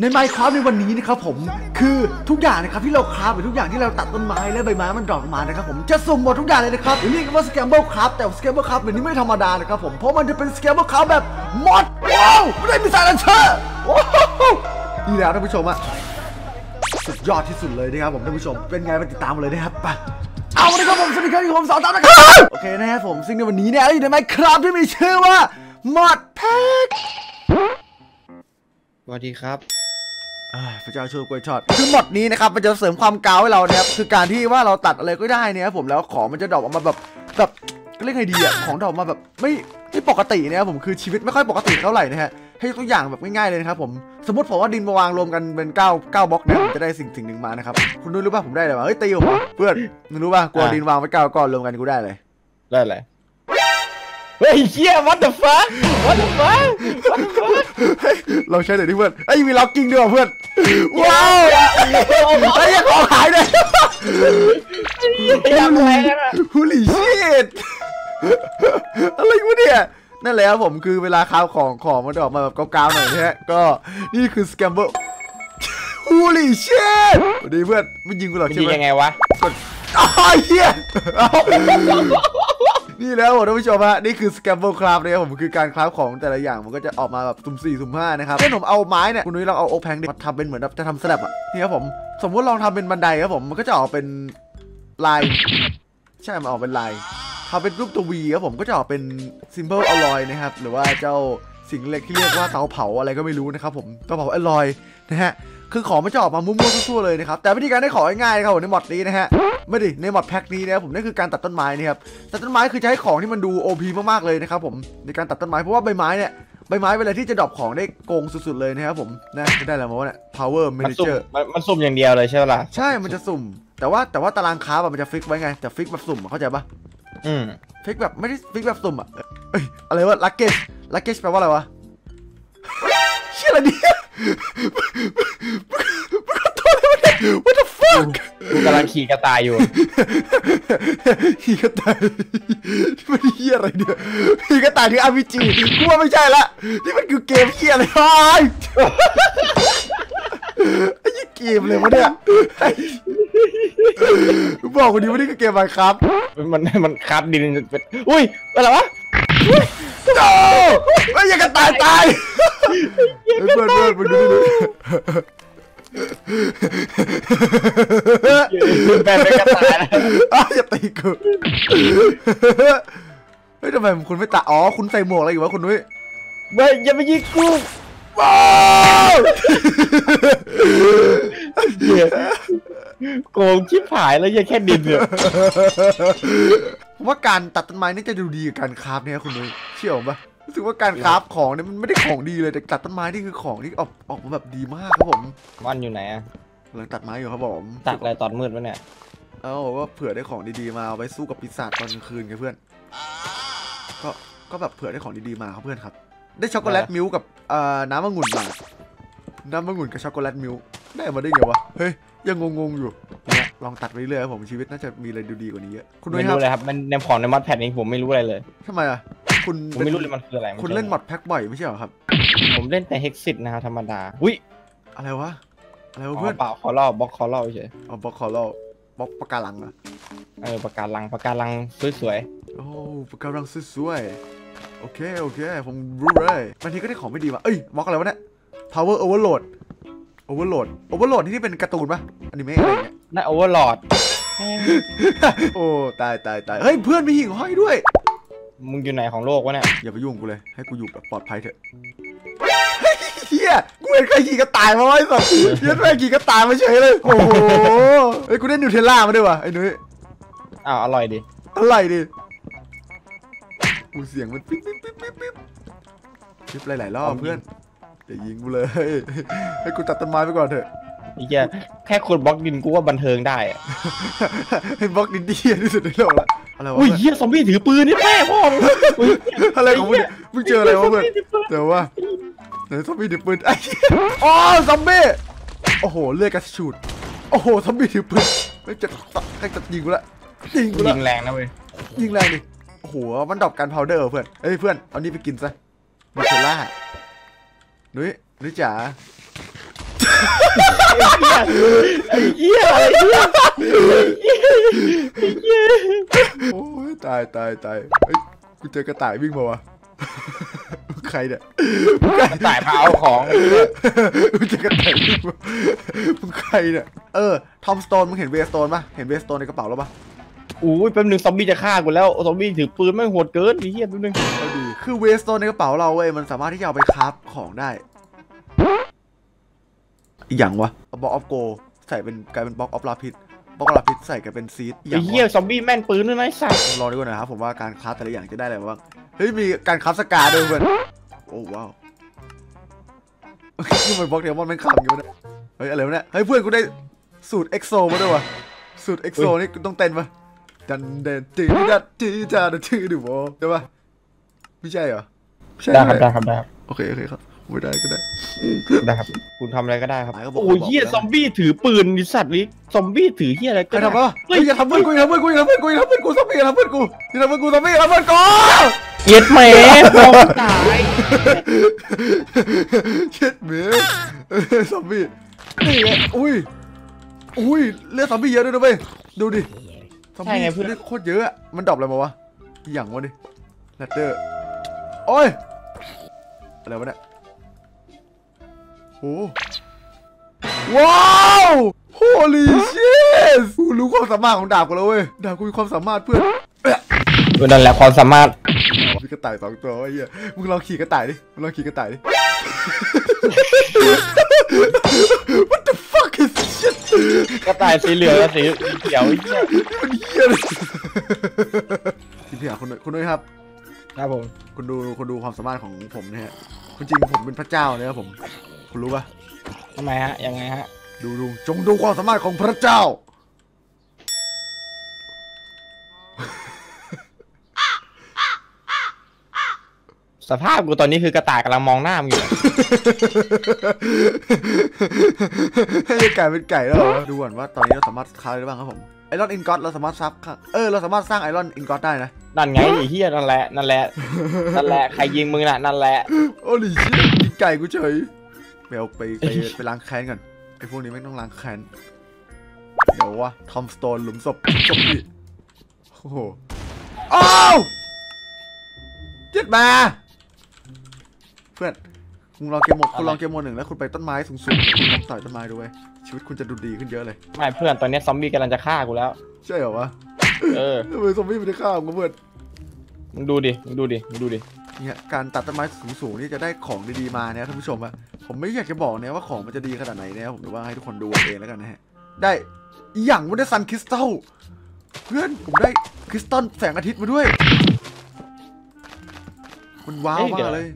ใน Minecraft ในวันนี้นะครับผมคือทุกอย่างนะครับที่เรา craft หรือทุกอย่างที่เราตัดต้นไม้และใบไม้มัน drop ออกมานะครับผมจะสุ่มหมดทุกอย่างเลยนะครับเรียกว่า Scramble Craft แต่ Scramble Craft แบบนี้ไม่ธรรมดานะครับผมเพราะมันจะเป็น Scramble Craft แบบ mod ว้าวไม่ได้มีสารเชื่อว้าวนี่แล้วท่านผู้ชมอะสุดยอดที่สุดเลยนะครับผมท่านผู้ชมเป็นไงไปติดตามเลยนะครับไปเอาเลยครับผมสวัสดีครับที่ผมสอนตามนะครับโอเคนะครับผมซึ่งในวันนี้เนี่ยอยู่ใน Minecraft ที่มีชื่อว่าmodpack สวัสดีครับ พระเจ้าช่วยกล้วยทอดคือ mod นี้นะครับมันจะเสริมความกาวให้เรานะครับคือการที่ว่าเราตัดอะไรก็ได้เนี่ยครับผมแล้วของมันจะ drop ออกมาแบบแบบเรียกไงดีอะของ drop มาแบบไม่ไม่ปกตินะครับผมคือชีวิตไม่ค่อยปกติเท่าไหร่นะฮะให้ยกตัวอย่างแบบง่ายๆเลยนะครับผมสมมติผมว่าดินมาวางรวมกันเป็น9 9บล็อกเนี่ยผมจะได้สิ่งสิ่งหนึ่งมานะครับคุณรู้หรือเปล่าผมได้อะไรมาเฮ้ยตีผมเหรอเพื่อนมึงรู้ป่ะกลัวอะดินวางไว้เก้าก้อนรวมกันกูได้เลยได้อะไร เฮ้ยเชี่ย what the fuck what the fuck what the fuck เราใช้หน่อยดิเพื่อนไอ้ยมีล็อกกิ้งด้วยว่ะเพื่อนว้าวไอ้ยยังของหายเลยอยากแรงอะฮูลี่ชิตอะไรวะเนี่ยนั่นแหละครับผมคือเวลาคาวของของมันจะออกมาแบบกาวๆหน่อยนะฮะก็นี่คือสแกมเบอร์ฮูลี่ชิตดีเพื่อนไม่ยิงกูหรอกมันใช่ยิงไหมยังไงวะอ้าวเฮียเอา นี่แล้วท่านผู้ชมฮะนี่คือ scramble craft เลยครับผมคือการ craft ของแต่ละอย่างมันก็จะออกมาแบบสุ่มสี่สุ่มห้านะครับเช่นผมเอาไม้เนี่ยคุณนุ้ยลองเอา oak plank มาทำเป็นเหมือนแบบจะทำ slab อะนี่ครับผมสมมติลองทำเป็นบันไดครับผมมันก็จะออกเป็นลายใช่มันออกเป็นลายทำเป็นรูปตัววีครับผมก็จะออกเป็นซิมเ l ลอลลอยนะครับหรือว่าเจ้า สิ่งเล็กที่เรียกว่าเตาเผาอะไรก็ไม่รู้นะครับผมเตาเผาอลลอยนะฮะคือของมันจะออกมามั่วๆทั่วๆเลยนะครับแต่วิธีการได้ของง่ายๆครับผมใน mod นี้นะฮะไม่ดิใน modpack นี้นะครับผมนั่นคือการตัดต้นไม้นะครับตัดต้นไม้คือจะให้ของที่มันดู OP มากๆเลยนะครับผมในการตัดต้นไม้เพราะว่าใบไม้เนี่ยใบไม้เวลาที่จะ drop ของได้โกงสุดๆเลยนะครับผมนะไม่ได้แล้วมาวะเนี่ย power มันสุ่ม manager มันมันสุ่มอย่างเดียวเลยใช่ไหมล่ะใช่มันจะสุ่ม แต่ว่าแต่ว่าตารางค้าอะมันจะ fix ไว้ไงแต่ fix แบบสุ่มอะเข้าใจปะอืม fix แบบไม่ได้ fix แบบสุ่มอะเอ้ยอะไรวะ luggage ลักเกจแปลว่าอะไรวะเชื่ออะไรเนี่ยมึงขอโทษเลย What the fuck กูกำลังขี่กระต่ายอยู่ฮีกระต่ายมันเฮียอะไรเนี่ยฮีกระต่ายที่อาร์พีจีกูว่าไม่ใช่ละนี่มันคือเกมเฮียอะไรไอ้ยี่เกมเลยวะเนี่ยบอกคนนี้ว่านี่คือเกมอะไรครับ มันมันคัดดินเป็นอุ้ยอะไรวะ โอ้ไม่อยังกระต่ายตายเฮ้ยเพื่อนเพื่อนมึงดูดิแบนเป็นกระต่ายนะอ้าวอย่าตีกูเฮ้ยทำไมคุณไม่ตาอ๋อ คุณใส่หมวกอะไรอยู่วะคุณนุ้ยไม่อย่าไปยิงกูว้าวเหี้ยโกงชิบหายแล้วยังแค่ดินเนี่ย ผมว่าการตัดต้นไม้นี่จะดูดีกับการ craft เนี่ยคุณนุ้ยเชื่อผมปะรู้สึกว่าการ craft ของเนี่ยมันไม่ได้ของดีเลยแต่ตัดต้นไม้นี่คือของที่ออกออกมาแบบดีมากครับผมมันอยู่ไหนอะกำลังตัดไม้อยู่ครับผมตัดอะไรตอนมืดวะเนี่ยเอ้าว่าเผื่อได้ของดีๆมาเอาไปสู้กับปีศาจตอนกลางคืนไงเพื่อน ก็ก็แบบเผื่อได้ของดีๆมาครับเพื่อนครับ ได้ chocolate milk กับเอ่อน้ำองุ่นมาน้ำองุ่นกับ chocolate milk ได้มาได้ไงวะเฮ้ยยังงงๆอยู่เนี่ย ลองตัดไปเรื่อยๆครับผมชีวิตน่าจะมีอะไรดูดีกว่านี้เยอะคุณนุ้ยครัรู้เลยครับมันในของใน modpack นี้ผมไม่รู้อะไรเลย ทำไมอะคุณผมไม่รู้เลยมันคืออะไรคุณเล่น modpack บ่อยไม่ใช่เหรอครับ ผมเล่นแต่ Hexxit นะครับธรรมดา อุ้ยอะไรวะอะไรวะอ๋อเพื่อนเปล่า coral บล็อก coral เฉยเอาบล็อก coral บล็อกปะการังเหรอะเออปากการังปากการังสวยโอ้ปะการังสวยๆโอเคโอเค ผมรู้เลยบางทีก็ได้ของไม่ดีมาเอ้ยบล็อกอะไรวะเนี่ย power overload overload overload ที่นี่เป็นการ์ตูนปะอนิเมะอะไรเงี้ยๆ นั่น Overlord โอ้ตายตายตายเฮ้ยเพื่อนมีหิ่งห้อยด้วย มึงอยู่ไหนของโลกวะเนี่ย อย่าไปยุ่งกูเลย ให้กูอยู่แบบปลอดภัยเถอะเฮียกูเห็นใครขี่กระต่ายมาไอ้สัสเฮียแม่งขี่กระต่ายมาเฉยเลย โอ้โหเฮ้ยกูได้ Nutella มาด้วยวะไอ้นุ้ยอ้าวอร่อยดิอะไรดิกูเสียงมันปิ๊บปิ๊บปิ๊บปิ๊บปิ๊บปิ๊บหลายๆรอบเพื่อนอย่ายิงกูเลย ให้กูตัดต้นไม้ไปก่อนเถอะ ไอ้เหี้ยแค่ขุดบล็อกดินกูว่าบันเทิงได้อะให้บล็อกดินดีที่สุดในโลกละอะไรวะอุ้ยเพื่อนเหี้ยซอมบี้ถือปืนนี่แม่พ่อมึงอุ้ยอะไรของมึงเนี่ยมึงเจออะไรวะเพื่อนเดี๋ยวว่าไหนซอมบี้ถือปืนไอ้เหี้ยอ๋อซอมบี้โอ้โหเลือดกระชูดโอ้โหซอมบี้ถือปืนไม่จะใครจะยิงกูละยิงกูละยิงแรงนะเว้ยยิงแรงดิโอ้โหมัน drop gunpowder เพื่อนเอ้ยเพื่อนเอานี่ไปกินซะมิเชล่านุ้ยนุ้ยจ๋า ไอ้เหี้ยอะไรเนี่ยโอ้ยตายตายตายเฮ้ยกูเจอกระต่ายวิ่งมาวะใครเนี่ยกระต่ายมาเอาของไอ้เหี้ยมึงเจอกระต่ายวิ่งมามึงใครเนี่ยเออ tombstone มึงเห็น waystone ปะเห็น waystone ในกระเป๋าแล้วปะอุ้ยแป๊บนึงซอมบี้จะฆ่ากูแล้วซอมบี้ถือปืนแม่งโหดเกินไอ้เหี้ยแป๊บนึงเอาดีคือ waystone ในกระเป๋าเราเว้ยมันสามารถที่จะเอาไป craft ของได้ อีกอย่างวะ block of gold ใส่เป็นกลายเป็น block of lapis block of lapis ใส่กลายเป็น seed อีกอไอ้ย่างวะไอ้เหี้ยซอมบี้แม่นปืนด้วยนะไอ้สัสรอดีกว่านะครับผมว่าการ craft แต่ละอย่างจะได้อะไรมาบ้างเฮ้ยมีการคราฟสกาด้วยเพื่อนโอ้ว้าวทำไมบล็อกเดมอนแม่งขำอย่างนี้วะเนี่ยเฮ้ยอะไรวะเนี่ยเฮ้ยเพื่อนกูได้สูตรเอ็กโซมาด้วยวะสูตรเอ็กโซนี่ต้องเต้นปะดันเดนจีดัดจีจาดัดจีดูโวใช่ปะไม่ใช่เหรอไม่ใช่ได้ครับใช่ได้ครับได้ครับโอเคโอเคครับ ไม่ได้ก็ได้ได้ครับ คุณทำอะไรก็ได้ครับหมายก็บอกโอ้ยบอกเหี้ยได้ซอมบี้ถือปืนดิสัตว์วิซอมบี้ถือเหี้ยอะไรใคก็รได้ทำวะเฮ้ยอย่าทำเพื่อนกูอย่าทำเพื่อนกูอย่าทำเพื่อนกูอย่าทำเพื่อนกูซอมบี้อย่าทำเพื่อนกูอย่าทำเพื่อนกูซอมบี้อย่าทำเพื่อนกูเย็ดแหม่พอตายเช็ดเหมือซอมบี้นี่ไงอุ้ยอุ้ยเลือดซอมบี้เยอะด้วยนะเว้ยดูดิซอมบี้เลือดโคตรเยอะอะมันดรอปอะไรมาวะอหย่างวะดิแรดเดอร์โอ้ยอะไรวะเนี่ย โอ้ว้าว holy shit กูรู้ความสามารถของดาบกูแล้วเว้ย ดาบกูมีความสามารถเพื่อนเออนั่นแหละความสามารถมีกระต่ายสองตัวไอ้เหี้ย มึงลองขี่กระต่ายดิ มึงลองขี่กระต่ายดิ What the fuck is this shit กระต่ายสีเหลืองกับสีเขียวไอ้เหี้ยมันเหี้ยเลยพี่พี่หาคุณหน่อยคุณด้วยครับ ครับผม คุณดูคุณดูความสามารถของผมเนี่ยฮะคุณจริงผมเป็นพระเจ้าเนี่ยครับผม คุณรู้ปะทำไมฮะ ยังไงฮะ ดูดูจงดูความสามารถของพระเจ้า สภาพกูตอนนี้คือกระต่ายกำลังมองหน้ามึงอยู่ ให้กลายเป็นไก่แล้วเหรอดูก่อนว่าตอนนี้เราสามารถค้าอะไรได้บ้างครับผมไอรอนอินกอตเราสามารถซับค่ะเออเราสามารถสร้างไอรอนอินกอตได้นะนั่นไงไอ้เหี้ยนั่นแหละนั่นแหละนั่นแหละใครยิงมึงน่ะนั่นแหละโอ้ลิชิกินไก่กูเฉย ไปเอาไปไปไปล้างแค้นก่อนไอพวกนี้ไม่งต้องล้างแค้นเดี๋ยววะ tombstone หลุมศพศพพี่โอ้โหอ้าวเจ็ดมาเพื่อนคุณลองเกมโหมดคุณลองเกมโหมดหนึ่งแล้วคุณไปต้นไม้สูงๆคุณลองต่อยต้นไม้ดูเว้ยชีวิตคุณจะดูดีขึ้นเยอะเลย ไม่เพื่อนตอนนี้ซอมบี้กำลังจะฆ่ากูแล้ว ใช่เหรอวะเออทำไมซอมบี้มันจะฆ่าผมเพื่อนมึงดูดิมึงดูดิมึงดูดิเนี่ยการตัดต้นไม้สูงๆนี่จะได้ของดีๆมาเนี่ยท่านผู้ชมอะ ผมไม่อยากจะบอกเนี่ยว่าของมันจะดีขนาดไหนเนี่ยผมจะว่าให้ทุกคนดูเอาเองแล้วกันนะฮะ ได้อีหยังว่าได้ซันคริสตัลเพื่อนผมได้คริสตัลแสงอาทิตย์มาด้วย มันว้าวมากเลย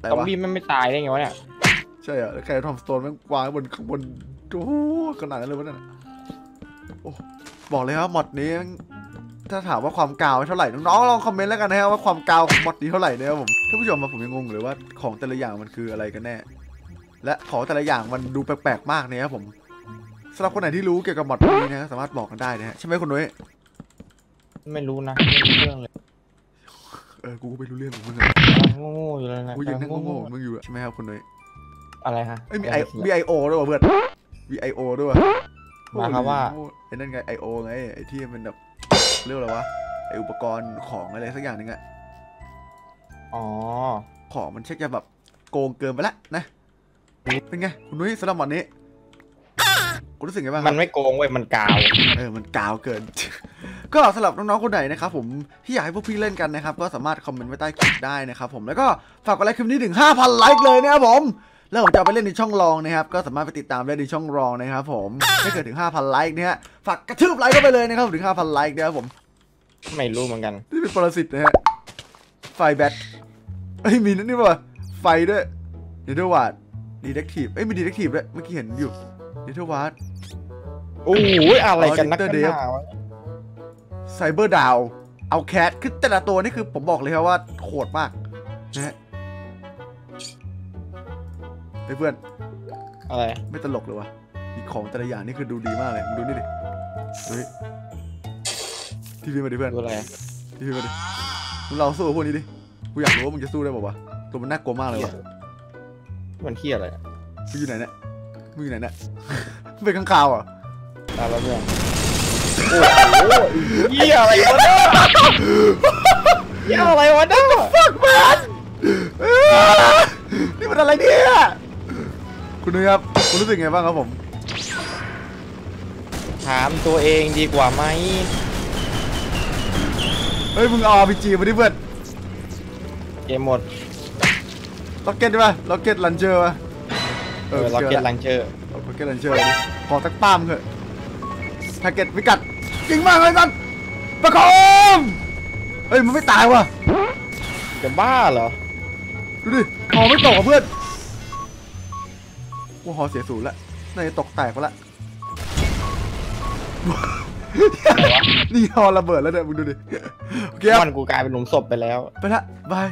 แต่ซอมว่าบี้มันไม่ตายได้ไงวะเนี่ยใช่เหรอแล้วใครทอมสโตนแม่งวางไว้บนข้างบนโอ้โหขนาดนั้นเลยวะนั่นน่ะโอ้บอกเลยครับมอดนี้ถ้าถามว่าความกาวเท่าไหร่น้องๆลองคอมเมนต์แล้วกันนะครับว่าความกาวของมอดนี้เท่าไหร่นะครับผมท่านผู้ชมมาผมยังงงเลยว่าของแต่ละอย่างมันคืออะไรกันแน่ และของแต่ละอย่างมันดูแปลกๆมากเนี่ยครับผมสำหรับคนไหนที่รู้เกี่ยวกับมอดพวกนี้นะสามารถบอกกันได้นะฮะใช่ไหมคุณนุ้ยไม่รู้นะไม่รู้เรื่องเลยเออกูก็ไม่รู้เรื่องของมึงอะโง่ๆอยู่เลยนะกูยังนั่งโง่ๆเหมือนมึงอยู่อะใช่ไหมครับคุณนุ้ยอะไรฮะเอ้ยมีไอมีไอโอด้วยว่ะเพื่อนมีไอโอด้วยว่ะหมายความว่าโอ้โหไอ้นั่นไงไอโอไงไอที่มันแบบเรียกว่าอะไรวะไออุปกรณ์ของอะไรสักอย่างหนึงอะอ๋อของมันเช็คจะแบบโกงเกินไปละนะ เป็นไง คุณนุ้ยสำหรับวันนี้ คุณรู้สึกไงบ้างคมัรับนไม่โกงเว้ย มันกาว เออ มันกาวเกิน ก็สำหรับน้องๆคนไหนนะครับผมที่อยากให้พวกพี่เล่นกันนะครับ ก็สามารถคอมเมนต์ไว้ใต้คลิปได้นะครับผมแล้วก็ฝากกดไลค์คลิปนี้ถึง 5,000 ไลค์เลยนะครับผมแล้วผมจะเอาไปเล่นในช่องรองนะครับ ก็สามารถไปติดตามได้ในช่องรองนะครับผมถ้าเกิดถึง 5,000 ไลค์เนี่ยฝากกระทืบไลค์เข้าไปเลยนะครับถึง 5,000 ไลค์นะครับผม ไม่รู้เหมือนกัน นี่เป็นปรสิตนะฮะ ไฟแบทเอ้ยมีนั่นนี่ป่ะไฟด้วยเนเธอร์วาร์ ดดีเทคทีฟเอ้ยมีดีเทคทีฟด้วยเมื่อกี้เห็นอยู่เนเธอร์วาร์ดโอ้ยอะไรกันนักอ๋อกัน Dictator หนาวะไซเบอร์ดาวเอาแคทคือแต่ละตัวนี่คือผมบอกเลยครับว่าโหดมากนะฮะเฮ้ยเพื่อน อะไร ไม่ตลกเลยวะมีของแต่ละอย่างนี่คือดูดีมากเลยมึงดูนี่ดิเฮ้ยทีพีมาดิเพื่อนดูอะไรทีพีมาดิมึงลองสู้กับพวกนี้ดิกูอยากรู้ว่ามึงจะสู้ได้ป่าวะตัวมันน่ากลัวมากเลยวะ มันเที่ยอะไรอะมึงอยู่ไหนเนี่ยมึงอยู่ไหนเนี่ยเป็นข้างคาวเหรอะตามแล้วเพื่อนโอ้โหเหี้ยอะไรวะเนี่ยเหี้ยอะไรวะเนี่ย fuck man นี่มันอะไรเนี่ยคุณนุ้ยครับคุณรู้สึกไงบ้างครับผม ถามตัวเองดีกว่าไหมเฮ้ยมึงเอา RPG มาดิเพื่อนเกมหมด rocket ได้ป่ะ rocket launcher ป่ะเออล็อกเก็ตลังเจอร์ล็อกเก็ตลันเจอร์ดิขอสักป้ามเถอะแพ็กเก็ตพิกัดจริงมากเลยกันประคองเฮ้ยมันไม่ตายว่ะจะบ้าเหรอดูดิหอไม่ตกอะเพื่อนกูหอเสียศูนย์ละน่าจะตกแตกไปละนี่หอระเบิดแล้วเนี่ยมึงดูดิโอเคครับมันกูกลายเป็นหลุมศพไปแล้ว ไปละบาย